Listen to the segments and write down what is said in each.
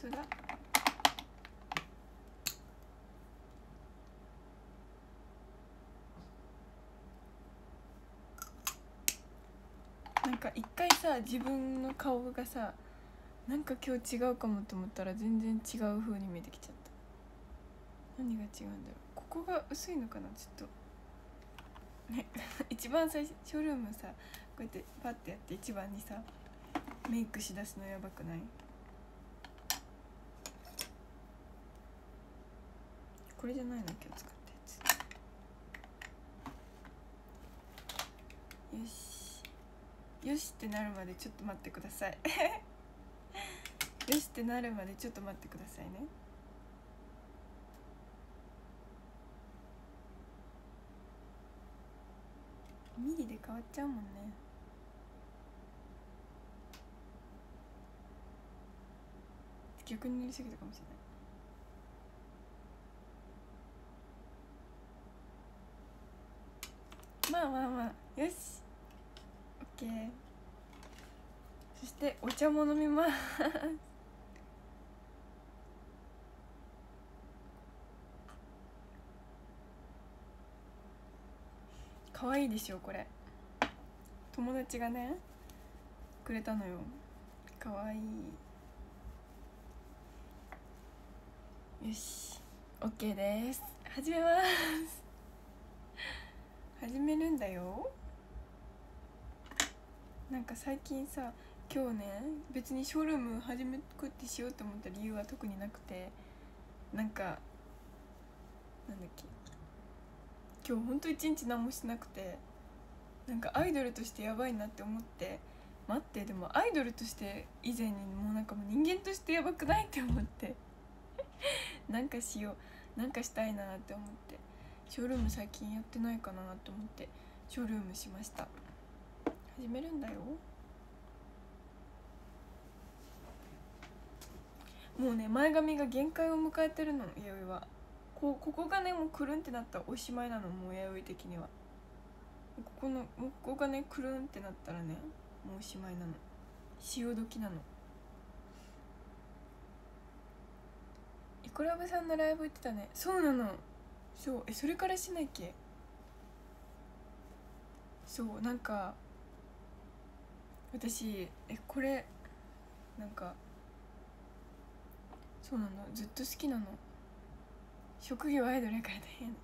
そうだなんか一回さ自分の顔がさなんか今日違うかもと思ったら全然違う風に見えてきちゃった。何が違うんだろう。ここが薄いのかなちょっと。ね 一番最初ショールームさこうやってパッてやって一番にさメイクしだすのやばくない？これじゃないの？今日使ったやつ。よし。よしってなるまでちょっと待ってください。よしってなるまでちょっと待ってくださいね。ミリで変わっちゃうもんね。逆に塗りすぎたかもしれない。まあまあまあ。よし。オッケー。そしてお茶も飲みます。可愛いでしょこれ。友達がねくれたのよ。可愛い。よし。OK です。始めます。始めるんだよ。なんか最近さ今日ね別にショールーム始めくってしようと思った理由は特になくてなんかなんだっけ。今日ほんと一日何もしなくてなんかアイドルとしてやばいなって思って待ってでもアイドルとして以前にもうなんかもう人間としてやばくないって思って。なんかしよう。なんかしたいなって思って。ショールーム最近やってないかなと思ってショールームしました。始めるんだよ。もうね前髪が限界を迎えてるの弥生は。こうここがねもうくるんってなったらおしまいなのもう弥生的には。ここのここがねくるんってなったらねもうおしまいなの。潮時なの。イコラブさんのライブ行ってたね。そうなの。そうえそれからしないっけ？そうなんか私えこれなんかそうなの？ずっと好きなの？職業アイドルから大変。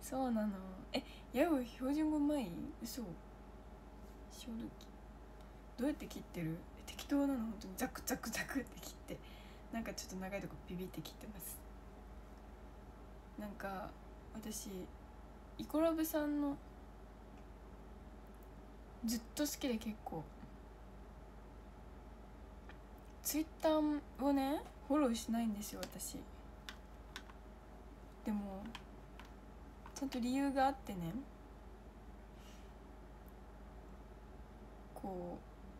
そうなの。えヤウ標準語前？嘘。正直。どうやって切ってる？適当なの？本当に。ザクザクザクって切って。なんかちょっと長いとこビビって切ってます。なんか私イコラブさんのずっと好きで結構。ツイッターをねフォローしないんですよ私。でもちゃんと理由があってね。こ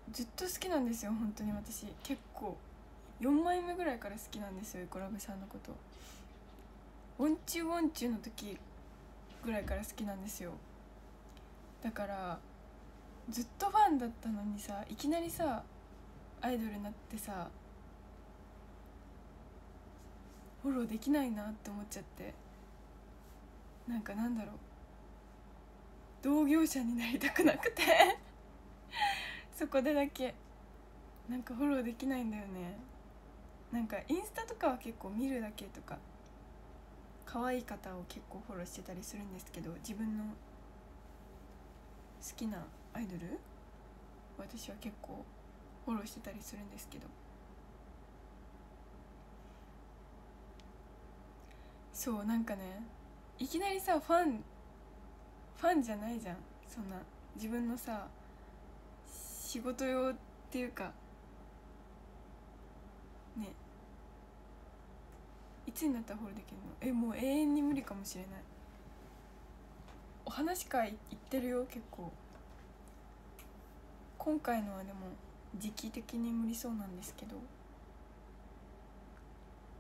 うずっと好きなんですよ本当に私。結構。4枚目ぐらいから好きなんですよイコラブさんのこと。ウォンチュウォンチュの時ぐらいから好きなんですよ。だからずっとファンだったのにさいきなりさアイドルになってさフォローできないなって思っちゃって。なんかなんだろう。同業者になりたくなくて。そこでだけ。なんかフォローできないんだよね。なんかインスタとかは結構見るだけとか。可愛い方を結構フォローしてたりするんですけど自分の好きなアイドル私は結構フォローしてたりするんですけど。そうなんかねいきなりさファンファンじゃないじゃん。そんな自分のさ仕事用っていうかねいつになったらフォローできるの？えもう永遠に無理かもしれない。お話会行ってるよ結構。今回のはでも時期的に無理そうなんですけど。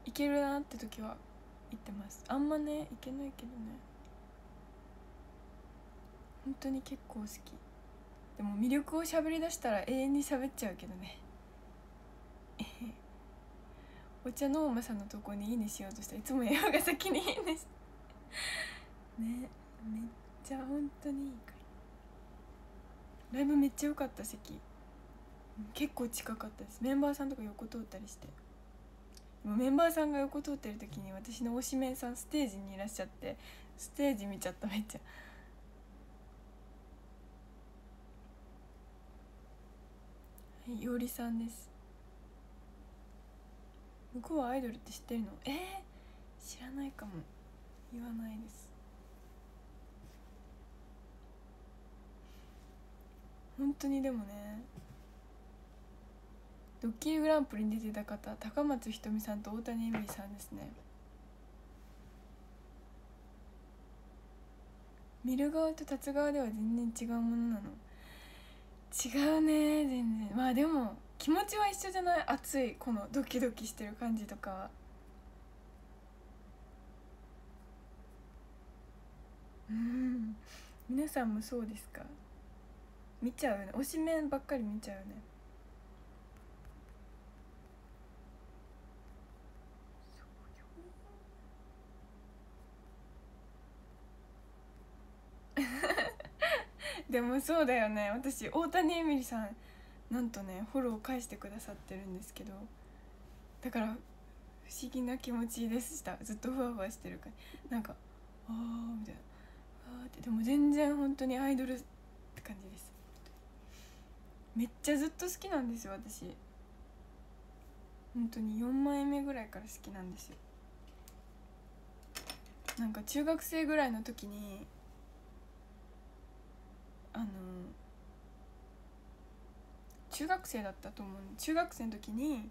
いけるなって時は行ってます。あんまねいけないけどね。本当に結構好き。でも魅力を喋りだしたら永遠に喋っちゃうけどね。お茶のおまさんのとこにいいねしようとしたらいつも絵が先にいいねしねめっちゃ本当にいいから。ライブめっちゃ良かった席。結構近かったです。メンバーさんとか横通ったりして。もメンバーさんが横通ってる時に私の推しメンさんステージにいらっしゃってステージ見ちゃっためっちゃ。はいよりさんです。向こうはアイドルって知ってるの？えー、知らないかも。言わないです。本当にでもねドッキリグランプリに出てた方高松ひとみさんと大谷絵美さんですね。見る側と立つ側では全然違うものなの。違うね全然。まあでも気持ちは一緒じゃない？熱いこのドキドキしてる感じとかうん。皆さんもそうですか？見ちゃうよね。推しメンばっかり見ちゃうよね。でもそうだよね。私大谷エミリさんなんとねフォロー返してくださってるんですけどだから不思議な気持ちでした。ずっとふわふわしてるから。なんかああみたいな。あって。でも全然本当にアイドルって感じです。めっちゃずっと好きなんですよ私。本当に4枚目ぐらいから好きなんですよ。なんか中学生ぐらいの時にあの中学生だったと思う中学生の時に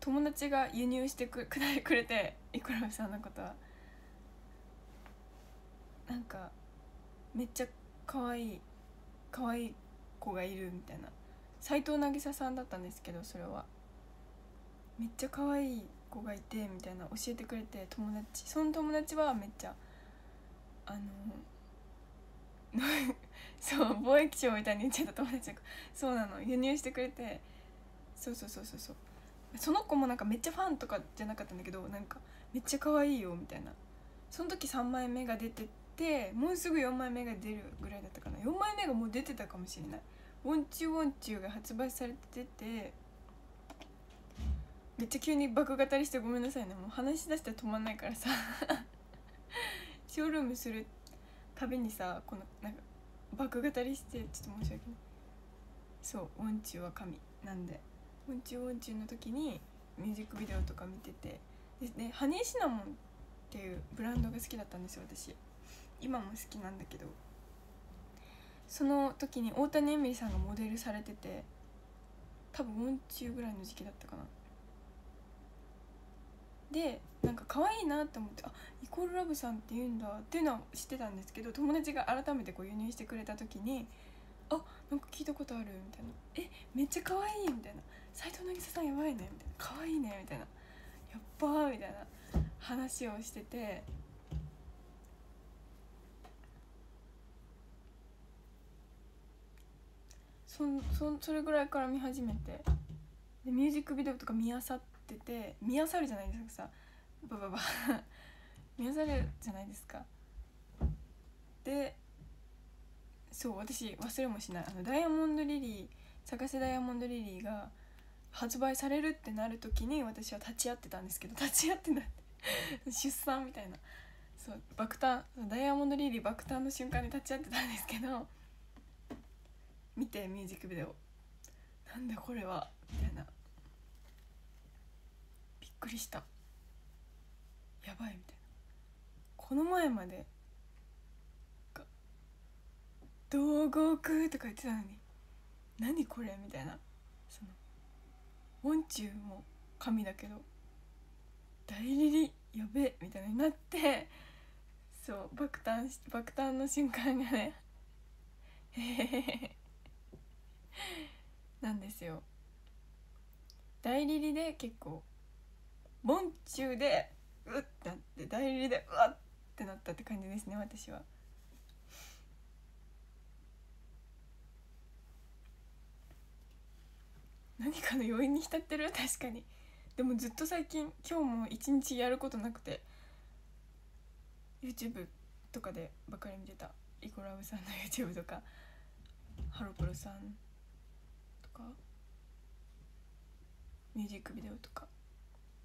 友達が輸入してくくれていくらさんのことは。なんかめっちゃ可愛い可愛い子がいるみたいな。斎藤渚さんだったんですけどそれは。めっちゃ可愛い子がいてみたいな教えてくれて友達。その友達はめっちゃあのそう貿易商みたいに言っちゃった友達がそうなの輸入してくれて。そうそうそうそうそう。その子もなんかめっちゃファンとかじゃなかったんだけどなんかめっちゃ可愛いよみたいな。その時3枚目が出ててもうすぐ4枚目が出るぐらいだったかな。4枚目がもう出てたかもしれない「ウォンチュウォンチュウ」が発売されててめっちゃ急に爆語りしてごめんなさいね。もう話し出したら止まんないからさ。ショールームするたびにさこのなんか爆語りしてちょっと申し訳ない。そう「ウォンチュウは神」なんで「ウォンチュウウォンチュウ」の時にミュージックビデオとか見てて。でねハニーシナモンっていうブランドが好きだったんですよ私。今も好きなんだけど。その時に大谷エミリさんがモデルされてて多分ウォンチュウぐらいの時期だったかな。でなんか可愛いなって思ってあイコールラブさんって言うんだっていうのは知ってたんですけど友達が改めてこう輸入してくれた時にあなんか聞いたことあるみたいな。えめっちゃ可愛いみたいな。斎藤渚さんやばいねみたいな。可愛いねみたいな。やっばーみたいな。話をしてて。そそそれぐらいから見始めて。でミュージックビデオとか見あさってて見あさるじゃないですか。さバババ。見あさるじゃないですか。でそう私忘れもしない。あのダイヤモンドリリー探せダイヤモンドリリーが発売されるってなる時に私は立ち会ってたんですけど立ち会ってなって 出産みたいな。そう爆誕ダイヤモンドリリー爆誕の瞬間に立ち会ってたんですけど見てミュージックビデオ。なんだこれは。みたいな。くりした。やばいみたいな。この前まで「道極」とか言ってたのに何これみたいな。そのウォンチュウも神だけど大リリやべえみたいになってそう爆誕し爆誕の瞬間がねへへへなんですよ。大リリで結構ボンチュウでうってなって大リリでうわってなったって感じですね私は。何かの要因に浸ってる？確かに。でもずっと最近今日も一日やることなくて YouTube とかでばっかり見てた。イコラブさんの YouTube とかハロプロさんとかミュージックビデオとか。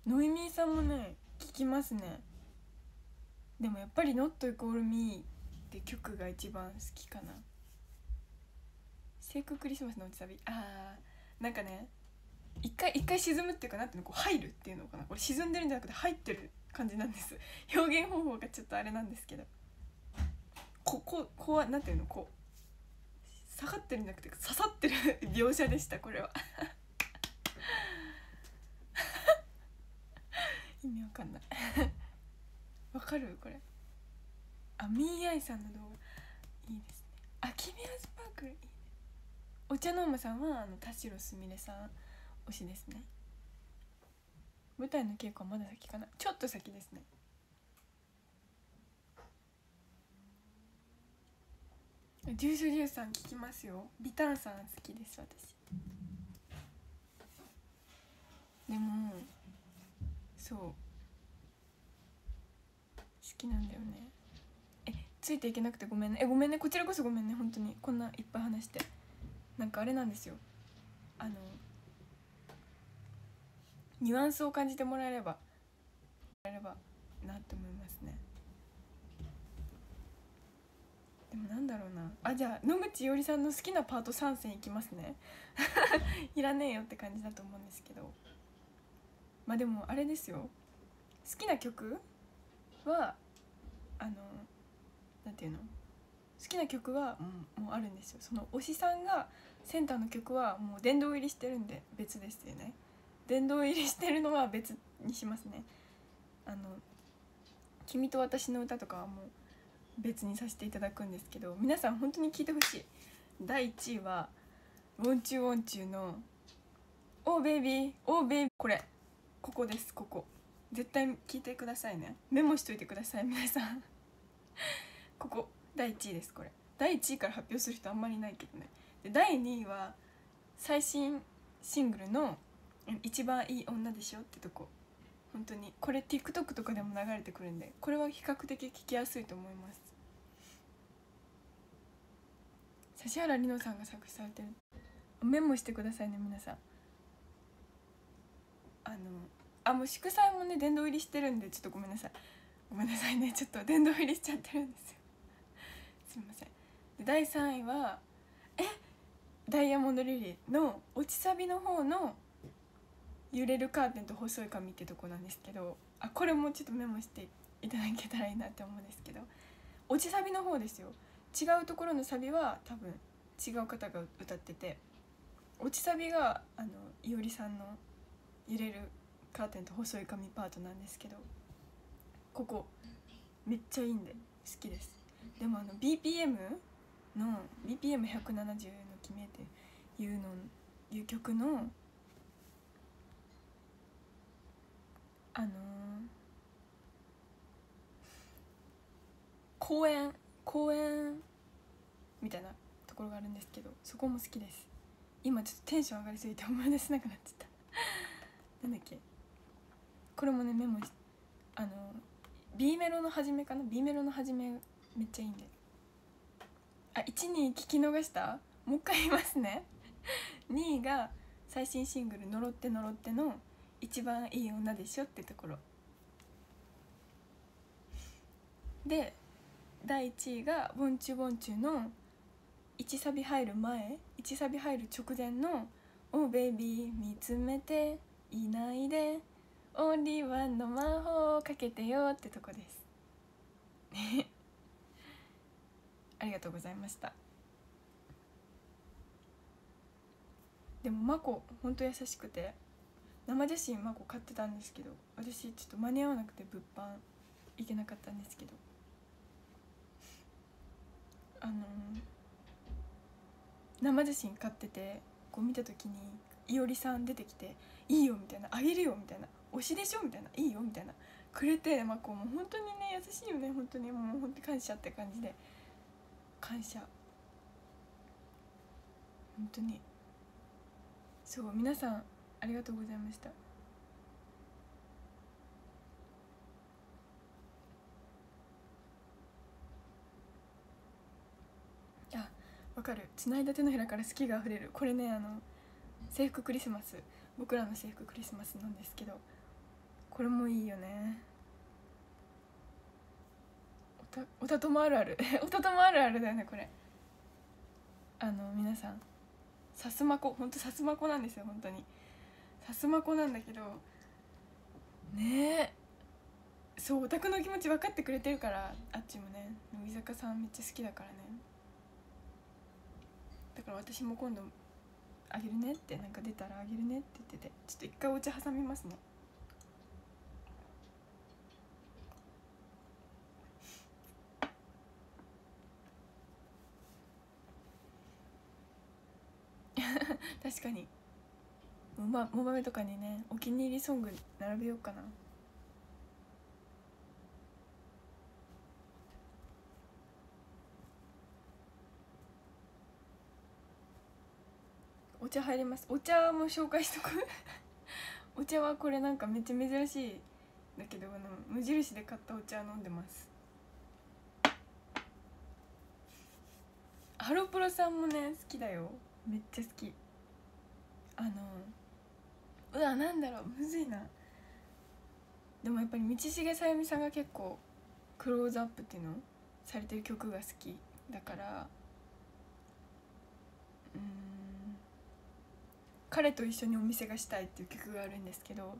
ノイミーさんもね聞きますね。でもやっぱり「Not Equal Me」って曲が一番好きかな。セイクリスマスの落ちサビあーなんかね一回一回沈むっていうかなんていうのこう入るっていうのかな。これ沈んでるんじゃなくて入ってる感じなんです。表現方法がちょっとあれなんですけど。こここうはなんていうのこう下がってるんじゃなくて刺さってる描写でしたこれは。意味わかんない。わかる？これ。あみーあいさんの動画。いいですね。あ君はスパークルいいね。お茶の間さんはあの田代すみれさん推しですね。舞台の稽古はまだ先かな。ちょっと先ですね。ジュースジュースさん聞きますよ。ビターンさん好きです私でもそう。好きなんだよね。えついていけなくてごめんね。えごめんね。こちらこそごめんね。本当に。こんないっぱい話して。なんかあれなんですよ。あのニュアンスを感じてもらえればもらえればなって思いますね。でもなんだろうな。あじゃあ野口いおりさんの好きなパート3選いきますね。いらねえよって感じだと思うんですけど。まあでもあれですよ。好きな曲はあのなんていうの？好きな曲はもうあるんですよ。その推しさんがセンターの曲はもう殿堂入りしてるんで別ですよね。殿堂入りしてるのは別にしますね。あの「君と私の歌」とかはもう別にさせていただくんですけど皆さん本当に聞いてほしい。第1位は「ウォンチュウォンチュの「オーベイビーオーベイビー」これ。ここですここ。絶対聞いてくださいね。メモしといてください皆さん。ここ第1位ですこれ。第1位から発表する人あんまりないけどね。で第2位は最新シングルの「一番いい女でしょ」ってとこ。本当にこれ TikTok とかでも流れてくるんでこれは比較的聞きやすいと思います。指原莉乃さんが作詞されてる。メモしてくださいね皆さん。あのあもう祝祭もね殿堂入りしてるんでちょっとごめんなさい。ごめんなさいね。ちょっと殿堂入りしちゃってるんですよ。すいません。で第3位はえ？ダイヤモンドリリーの落ちサビの方の揺れるカーテンと細い髪ってとこなんですけどあこれもちょっとメモしていただけたらいいなって思うんですけど落ちサビの方ですよ。違うところのサビは多分違う方が歌ってて落ちサビがあのいおりさんの揺れるカーテンと細い髪パートなんですけどここめっちゃいいんで好きです。でもあの BPM の BPM170 の決めっていうのいう曲のあのー、公園公園みたいなところがあるんですけどそこも好きです。今ちょっとテンション上がりすぎて思い出せなくなっちゃった。なんだっけ？これもねメモしあの B メロの初めかな？B メロの初めめっちゃいいんであ1に聞き逃した？もう一回言いますね。2位が最新シングル「呪って呪って」の「一番いい女でしょ」ってところ。で第1位が「ボンチュボンチュ」の1サビ入る前1サビ入る直前の「おベイビー見つめていないでオンリーワンの魔法をかけてよ」ってとこです。ありがとうございました。でもマコほんと優しくて生写真マコ買ってたんですけど私ちょっと間に合わなくて物販行けなかったんですけど。あのー、生写真買っててこう見た時にいおりさん出てきて「いいよみたいなあげるよみたいな推しでしょみたいないいよみたいなくれてまあこうもう本当にね優しいよね本当に。もう本当に感謝って感じで。感謝。本当に。そう皆さんありがとうございました。あわかる「つないだ手のひらから好きがあふれる」これねあの制服クリスマス。僕らの制服クリスマスなんですけどこれもいいよね。おたおたともあるある。おたともあるあるだよねこれ。あの皆さん。さすまこ。ほんとさすまこなんですよ本当に。さすまこなんだけどねえ。そうオタクの気持ち分かってくれてるからあっちもね。乃木坂さんめっちゃ好きだからね。だから私も今度あげるねってなんか出たらあげるねって言っててちょっと一回お茶挟みますね。確かに。モバモバメとかにねお気に入りソング並べようかな。お茶入ります。お茶も紹介しとく。お茶はこれなんかめっちゃ珍しいだけどあの無印で買ったお茶飲んでます。ハロプロさんもね好きだよ。めっちゃ好き。あのうわなんだろうむずいな。でもやっぱり道重さゆみさんが結構クローズアップっていうのされてる曲が好きだから。うん。彼と一緒にお店がしたいっていう曲があるんですけど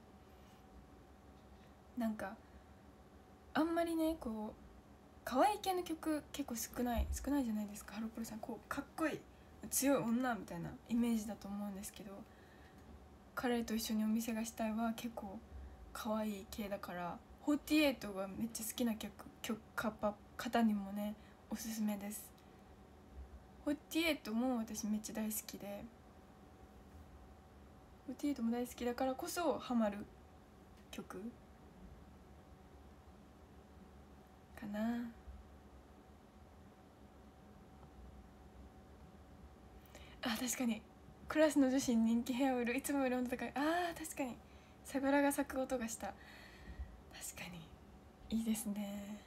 なんかあんまりねこう可愛い系の曲結構少ない少ないじゃないですか。ハロプロさんこうかっこいい強い女みたいなイメージだと思うんですけど彼と一緒にお店がしたいは結構可愛い系だから48がめっちゃ好きな曲曲方にもねおすすめです。48も私めっちゃ大好きで48も大好きだからこそハマる曲。かな。あ確かに。クラスの女子に人気ヘアオイルいつもより温度高いあー確かに。桜が咲く音がした。確かに。いいですね。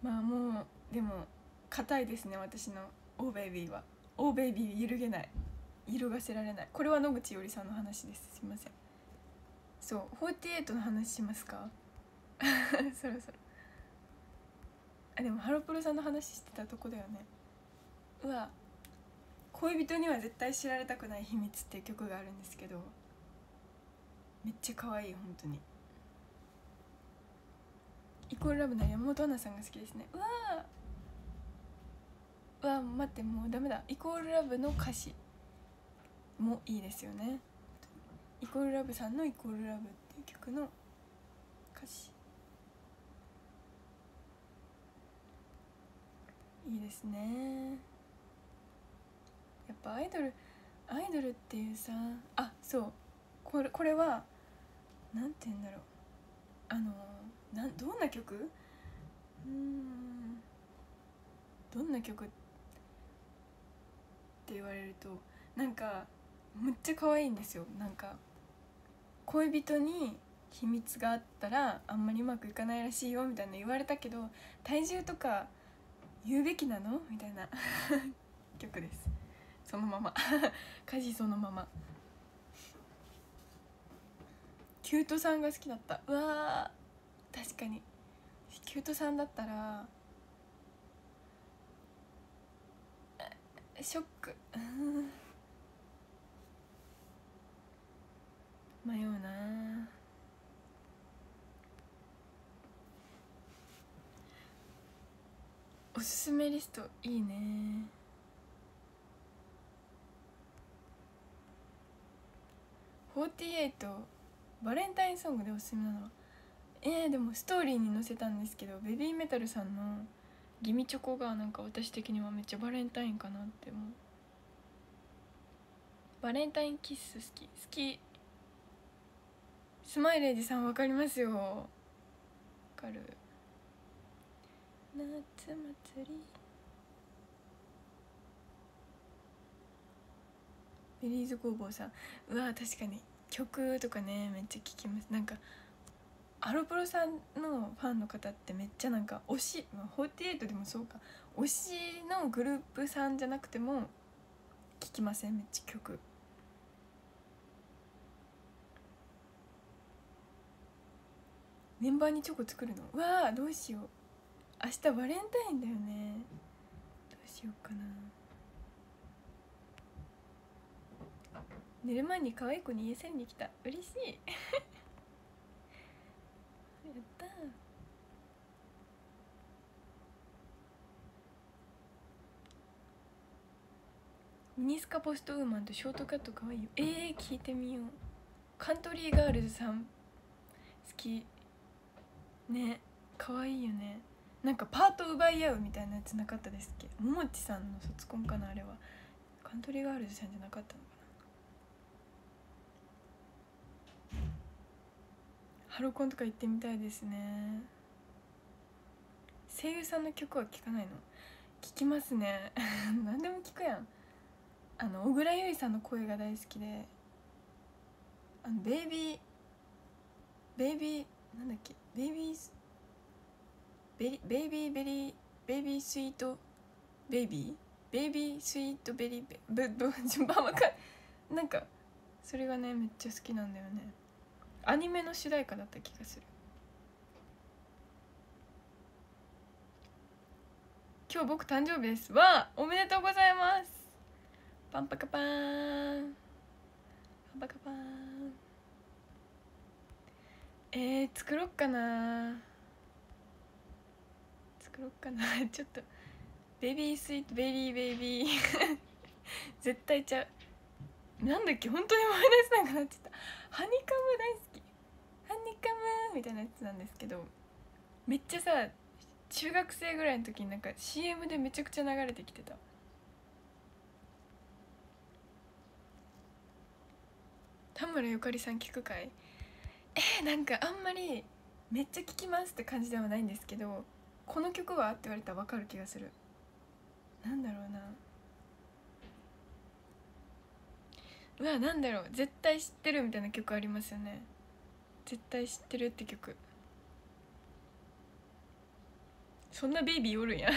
まあもうでも硬いですね私の。オーベイビーは。オーベイビー揺るげない。色がせられない。これは野口よりさんの話です。すいません。そう48の話しますか？そろそろ。あでもハロプロさんの話してたとこだよね。うわ恋人には絶対知られたくない秘密っていう曲があるんですけどめっちゃ可愛い本当に。イコールラブの山本アナさんが好きですね。うわわ待ってもうダメだ。イコールラブの歌詞もいいですよね。イコールラブさんのイコールラブっていう曲の歌詞。いいですね。やっぱアイドルアイドルっていうさあそう。これこれはなんて言うんだろう。あのなんどんな曲？うん。どんな曲？って言われるとなんかむっちゃ可愛いんですよ。なんか恋人に秘密があったらあんまりうまくいかないらしいよみたいな言われたけど体重とか言うべきなの？みたいな 曲です。そのまま。家事そのまま。キュートさんが好きだった。うわ確かに。キュートさんだったらショック。迷うな。おすすめリストいいね。48バレンタインソングでおすすめなのは。えー、でもストーリーに載せたんですけどベビーメタルさんの「ギミチョコ」がなんか私的にはめっちゃバレンタインかなって思う。バレンタインキッス好き。好き。スマイレージさんわかりますよ。わかる。夏祭り。ベリーズ工房さん。うわ確かに。曲とかねめっちゃ聴きます。なんかハロプロさんのファンの方ってめっちゃなんか推し、まあ、48でもそうか。推しのグループさんじゃなくても聴きませんめっちゃ曲。メンバーにチョコ作るの？わあどうしよう。明日バレンタインだよね。どうしようかな。寝る前に可愛い子に家せんに来た。嬉しい。ミニスカポストウーマンとショートカット可愛いいよ。えー、聞いてみよう。カントリーガールズさん好き。ね。可愛いよね。なんかパート奪い合うみたいなやつなかったですっけ？ももちさんの卒コンかなあれは。カントリーガールズさんじゃなかったのかなハロコンとか行ってみたいですね。声優さんの曲は聴かないの？聞きますね。何でも聞くやん。あの小倉唯さんの声が大好きで。あの Baby Baby なんだっけ？ Baby Berry Baby Berry Baby Sweet Baby？Baby Sweet Berry Love 順番わかんなんかそれがねめっちゃ好きなんだよね。アニメの主題歌だった気がする。今日僕誕生日です。わおめでとうございます。パンパカパーン。パンパカパーン。えー、作ろっかな。作ろっかな。ちょっとベビースイートベリーベイビー。絶対ちゃう。なんだっけ？本当に思い出せなくなっちゃった。ハニカム大好き。ハニカムみたいなやつなんですけどめっちゃさ中学生ぐらいの時になんか CM でめちゃくちゃ流れてきてた。田村ゆかりさん聞くかい？えー、なんかあんまりめっちゃ聞きますって感じではないんですけどこの曲はって言われたら分かる気がする。なんだろうな。うわなんだろう。絶対知ってるみたいな曲ありますよね。絶対知ってるって曲。そんなベイビーおるんや。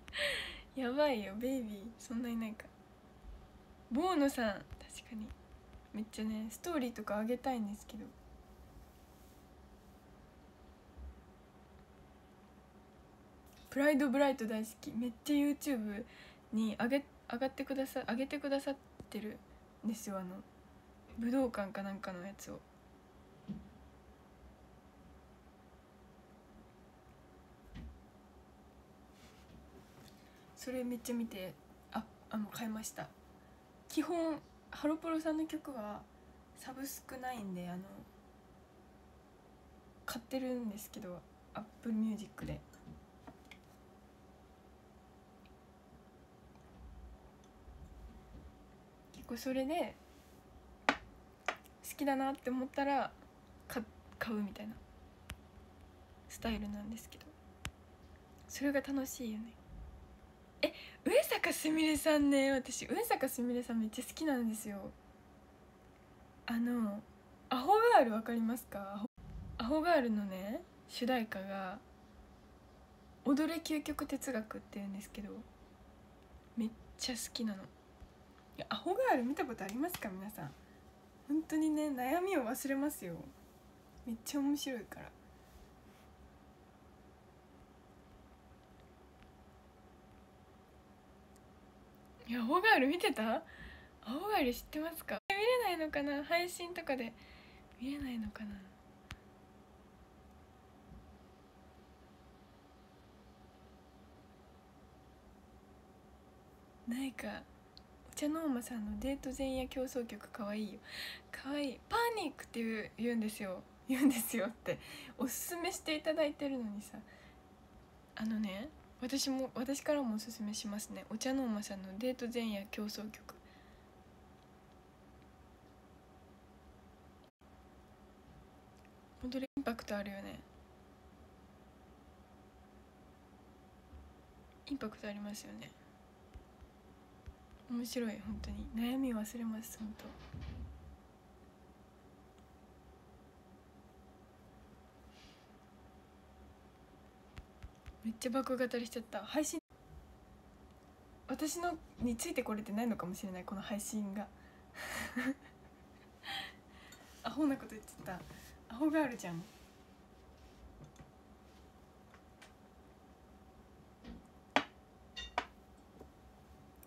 やばいよベイビー。そんないないか。ボーノさん。確かに。めっちゃねストーリーとかあげたいんですけど。プライドブライト大好き。めっちゃ YouTube に上げ上がってくださ上げてくださってるんですよあの武道館かなんかのやつを。それめっちゃ見てああの買いました。基本ハロプロさんの曲はサブスクないんであの買ってるんですけどアップルミュージックで。結構それで好きだなって思ったら買うみたいなスタイルなんですけど。それが楽しいよね。え上坂すみれさんね私上坂すみれさんめっちゃ好きなんですよ。あの「アホガール」わかりますか？アホガールのね主題歌が「踊れ究極哲学」って言うんですけどめっちゃ好きなの。アホガール見たことありますか？皆さん。本当にね悩みを忘れますよ。めっちゃ面白いから。やアホガール見てた？アホガール知ってますか？見れないのかな？配信とかで。見れないのかな？ないか。お茶の間さんのデート前夜競争曲かわいいよ。かわいい。パニックって言う言うんですよ。言うんですよって。おすすめしていただいてるのにさ。あのね私も私からもおすすめしますね。お茶の間さんのデート前夜競争曲。戻りインパクトあるよね。インパクトありますよね。面白い本当に。悩み忘れます本当。めっちゃ爆語りしちゃった。配信。私のについてこれてないのかもしれないこの配信が。アホなこと言っちゃった。アホガールじゃん。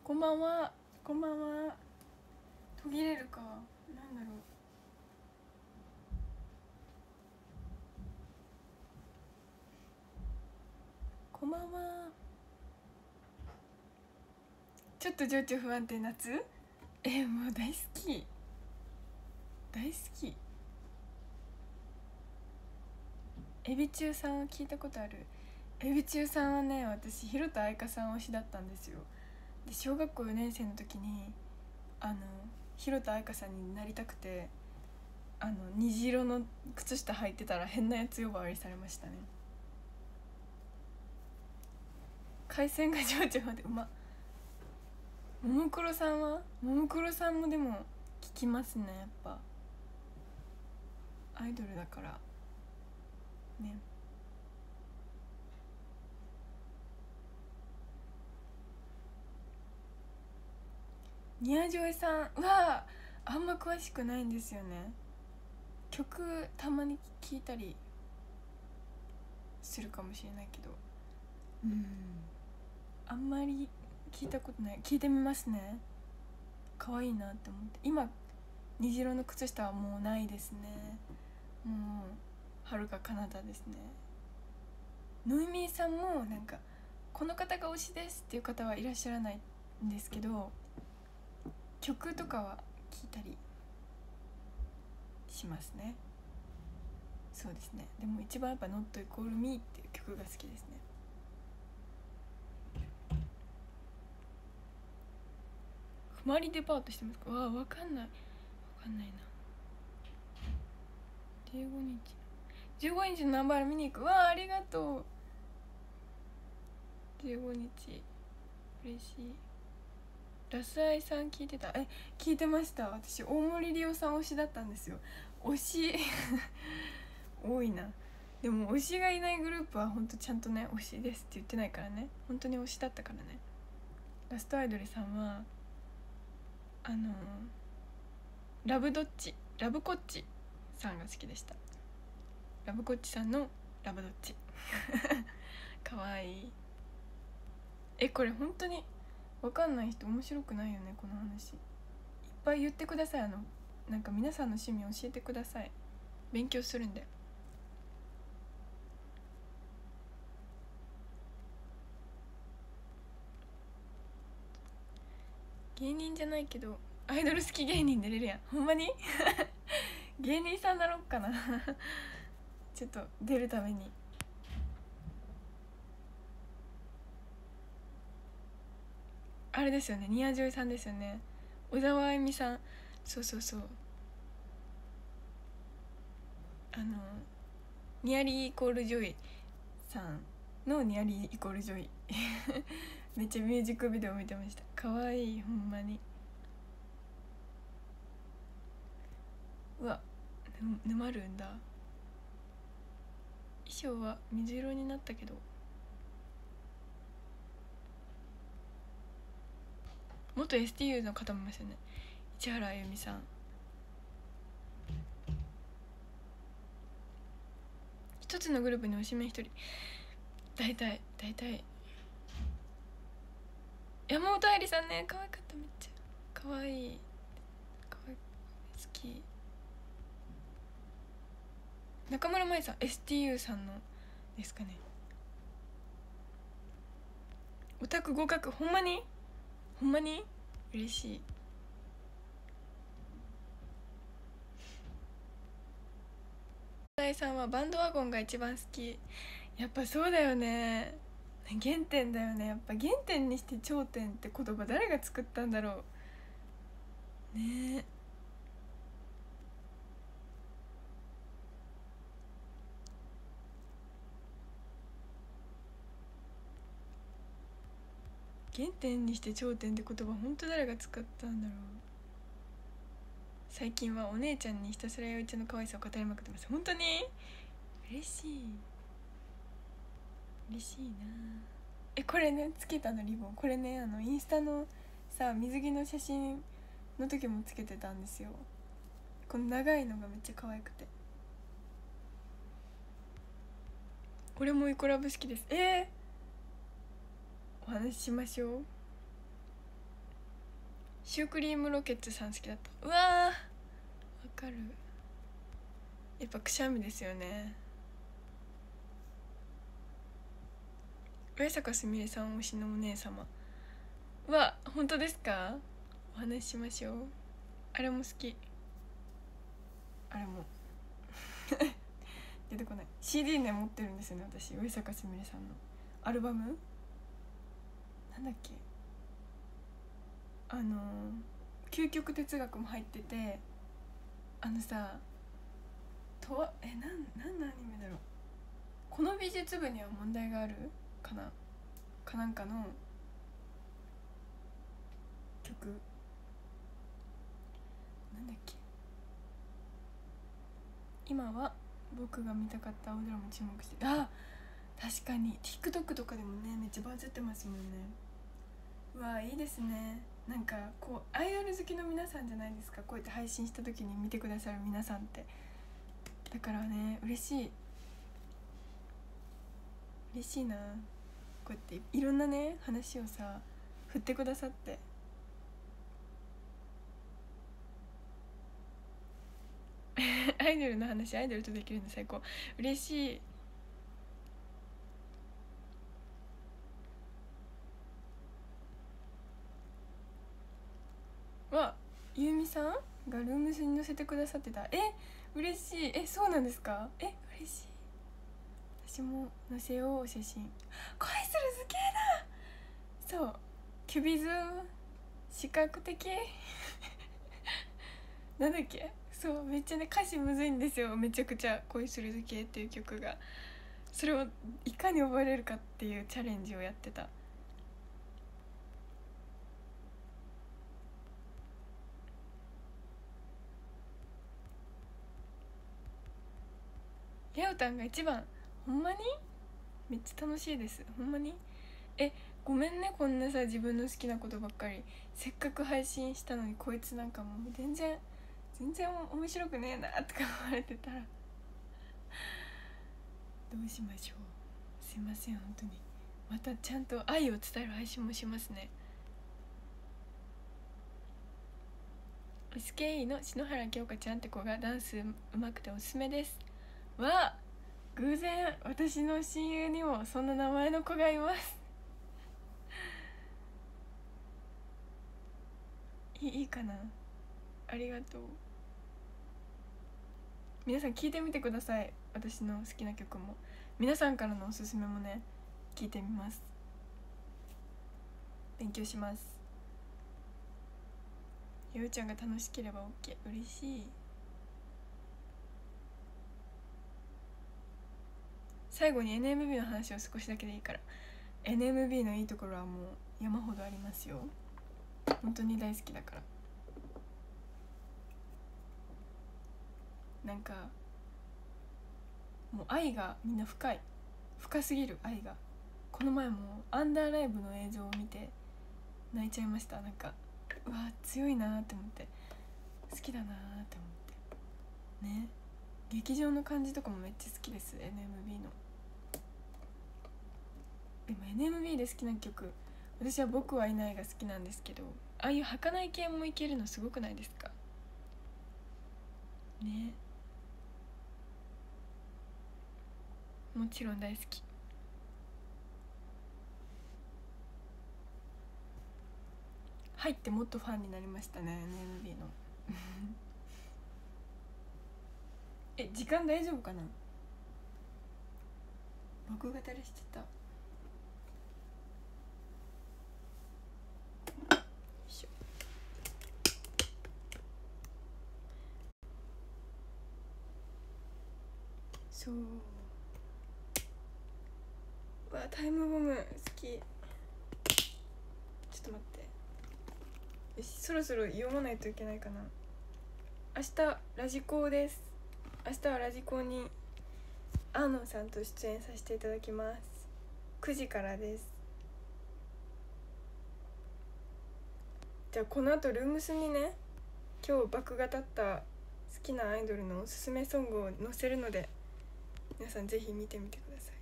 こんばんは。こんばんは。途切れるか。なんだろう。こんばんは。ちょっと情緒不安定夏えー、もう大好き。大好き。エビ中さんは聞いたことある？エビ中さんはね私広田愛花さん推しだったんですよ。で小学校4年生の時にあの広田愛花さんになりたくてあの虹色の靴下履いてたら変なやつ呼ばわりされましたね。海鮮が情緒までうま。ももクロさんは？ももクロさんもでも聞きますねやっぱ。アイドルだから。ね。ニアジョイさんはあんま詳しくないんですよね。曲たまに聞いたりするかもしれないけど。うん。あんまり聞いたことない。聞いてみますね。可愛いなって思って。今虹色の靴下はもうないですね。もうはるか彼方ですね。ノイミーさんもなんかこの方が推しですっていう方はいらっしゃらないんですけど曲とかは聞いたりしますね。そうですね。でも一番やっぱ「Not Equal Me」っていう曲が好きですね。ふまりデパートしてますか？わあ分かんない。分かんないな。15日。15日のナンバー見に行く。わあありがとう。15日。嬉しい。ラスアイさん聞いてた。え聞いてました。私大森りおさん推しだったんですよ。推し。多いな。でも推しがいないグループはほんとちゃんとね推しですって言ってないからね。本当に推しだったからね。ラストアイドルさんはあのラブドッチラブコッチさんが好きでした。ラブコッチさんのラブドッチかわいい。えこれ本当に分かんない人面白くないよねこの話。いっぱい言ってください。あのなんか皆さんの趣味教えてください。勉強するんで。芸人じゃないけどアイドル好き芸人出れるやん。ほんまに？芸人さんなろっかな。ちょっと出るために。あれですよね。ニアジョイさんですよね。小澤愛実さん。そうそうそう。あのニアリーイコールジョイさんのニアリーイコールジョイ。めっちゃミュージックビデオ見てました。かわいいほんまに。うわ沼るんだ。衣装は水色になったけど。元 STU の方もいますよね。市原あゆみさん。一つのグループにおしめ一人。大体大体山本愛理さんね可愛かっためっちゃ。可愛い。可愛い。好き。中村舞さん STU さんのですかね。オタク合格ほんまに？ほんまに？嬉しい。大さんはバンドワゴンが一番好き。やっぱそうだよね。原点だよね。やっぱ原点にして頂点って言葉誰が作ったんだろう。ね。え原点にして頂点って言葉本当誰が使ったんだろう。最近はお姉ちゃんにひたすら陽一の可愛さを語りまくってます。本当に？嬉しい。嬉しいな。えこれねつけたのリボン。これねあのインスタのさ水着の写真の時もつけてたんですよ。この長いのがめっちゃ可愛くて。俺もイコラブ好きです。えー、お話ししましょう。シュークリームロケッツさん好きだった。うわわかる。やっぱくしゃみですよね。上坂すみれさん推しのお姉様は本当ですか？お話ししましょう。あれも好き。あれも。出てこない。CD ね持ってるんですよね私。上坂すみれさんの。アルバム？なんだっけ？あの究極哲学も入っててあのさとわえなんなんのアニメだろう。この美術部には問題がある？かな。かなんかの曲。なんだっけ。今は僕が見たかった青空も注目してあ確かに。TikTok とかでもねめっちゃバズってますもんね。うわいいですね。なんかこうアイドル好きの皆さんじゃないですか。こうやって配信した時に見てくださる皆さんって。だからね嬉しい。嬉しいな。こうやっていろんなね話をさ振ってくださって。アイドルの話アイドルとできるの最高。嬉しい。わゆうみさんがルームスに載せてくださってた。え嬉しい。えそうなんですか？え嬉しい。私も載せよう写真。恋する図形だ。そう。キュビズム視覚的。なんだっけ？そう。めっちゃね歌詞むずいんですよ。めちゃくちゃ「恋する図形」っていう曲が。それをいかに覚えれるかっていうチャレンジをやってた。レオタンが一番ほんまに？めっちゃ楽しいです。ほんまに？えごめんねこんなさ自分の好きなことばっかり。せっかく配信したのにこいつなんかもう全然全然面白くねえなとか思われてたら。どうしましょう。すいません本当に。またちゃんと愛を伝える配信もしますね。SKE の篠原京香ちゃんって子がダンスうまくておすすめです。わ偶然私の親友にもそんな名前の子がいます。いいいかな？ありがとう。皆さん聞いてみてください。私の好きな曲も。皆さんからのおすすめもね聞いてみます。勉強します。ゆうちゃんが楽しければ OK 嬉しい。最後に NMB の話を少しだけでいいから。NMB のいいところはもう山ほどありますよ。本当に大好きだから。なんかもう愛がみんな深い。深すぎる愛が。この前もアンダーライブの映像を見て泣いちゃいました。なんかうわ強いなって思って。好きだなって思って。ね。劇場の感じとかもめっちゃ好きです。NMB の。でも NMB で好きな曲私は「僕はいない」が好きなんですけどああいう儚い系もいけるのすごくないですか？ね。もちろん大好き。入ってもっとファンになりましたね NMB の。え時間大丈夫かな？僕語りしてた。そう。わタイムボム好き。ちょっと待って。よしそろそろ読まないといけないかな。明日ラジコです。明日はラジコにアーノンさんと出演させていただきます。9時からです。じゃあこのあとルームスにね今日爆が立った好きなアイドルのおすすめソングを載せるので皆さんぜひ見てみてください。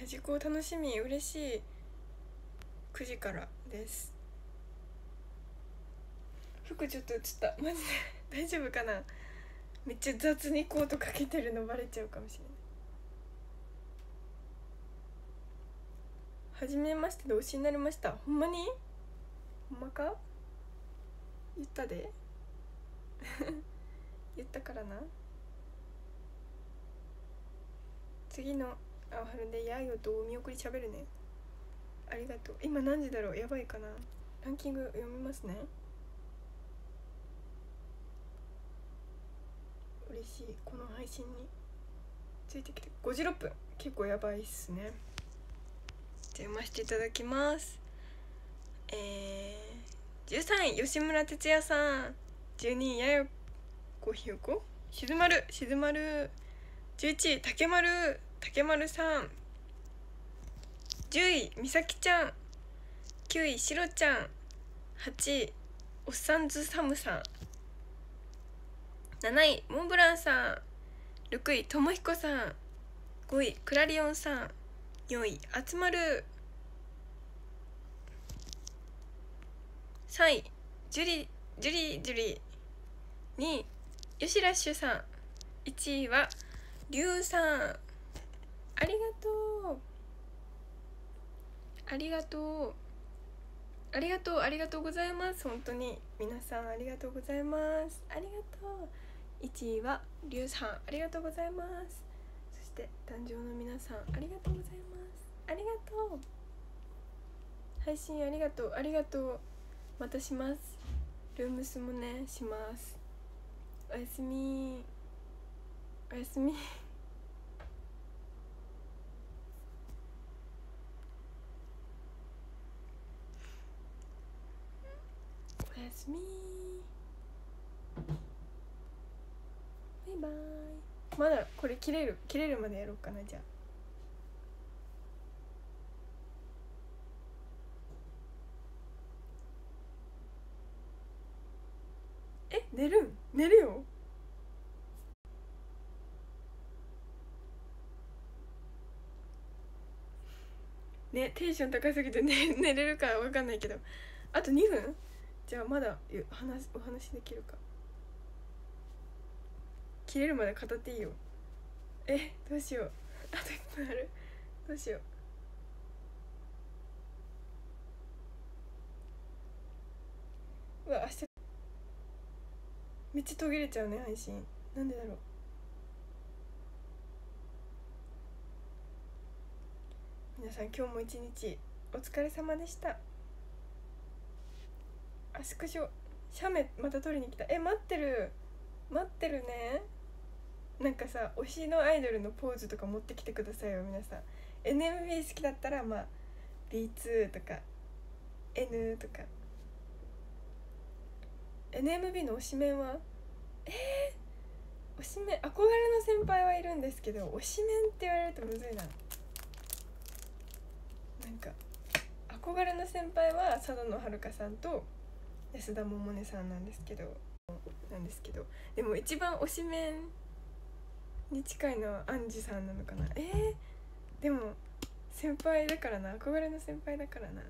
ラジコ楽しみ嬉しい9時からです。服ちょっと映った。マジで。大丈夫かな？めっちゃ雑にコートかけてるのバレちゃうかもしれない。初めましてで推しになりました。ほんまに？ほんまか？言ったで。言ったからな。次のあはるでやよとお見送りしゃべるね。ありがとう。今何時だろう？やばいかな。ランキング読みますね。嬉しい。この配信に。ついてきて。56分。結構やばいっすね。じゃあ読ませていただきます。えー、13位吉村哲也さん。12位やよこひよこしずまるしずまる11位竹丸。竹丸さん。10位みさきちゃん。9位しろちゃん。8位おっさんずサムさん。7位モンブランさん。6位ともひこさん。5位クラリオンさん。4位集まる。3位。ジュリジュリジュリ。2位。ヨシラッシュさん。1位はリュウさん。ありがとう。ありがとう。ありがとうありがとうございます。本当に。皆さんありがとうございます。ありがとう。1位はリュウさん。ありがとうございます。そして誕生の皆さんありがとうございます。ありがとう。配信ありがとう。ありがとう。またします。ルームスもねします。おやすみ。おやすみ。おやすみ。バイバイ。まだこれ切れる切れるまでやろうかなじゃあえ寝るん寝るよテンション高すぎて、ね、寝れるかわかんないけど。あと2分？じゃあまだ話お話できるか。切れるまで語っていいよ。えどうしよう。あと1分ある？どうしよう。うわ明日。めっちゃ途切れちゃうね配信。なんでだろう。皆さん今日も一日お疲れ様でした。あスクショ写メまた撮りに来た。え待ってる。待ってるね。なんかさ推しのアイドルのポーズとか持ってきてくださいよ皆さん。NMB 好きだったらまあ B2 とか N とか。NMB の推しメンは？えー、推しメン憧れの先輩はいるんですけど推しメンって言われるとむずいな。なんか憧れの先輩は佐渡のはるかさんと安田百音さんなんですけどなんですけどでも一番推しメンに近いのはアンジさんなのかな。えー、でも先輩だからな憧れの先輩だからな。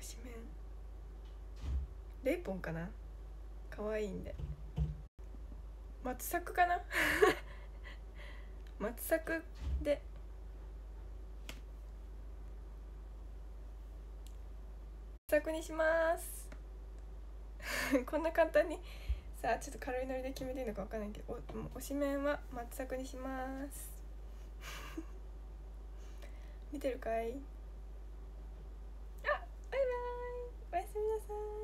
推しメン。レイポンかな。可愛いんで。松作かな？松作で作にします。こんな簡単にさあちょっと軽いノリで決めていいのか分かんないけどお推しメンは松作にします。見てるかい？あバイバイ。おやすみなさい。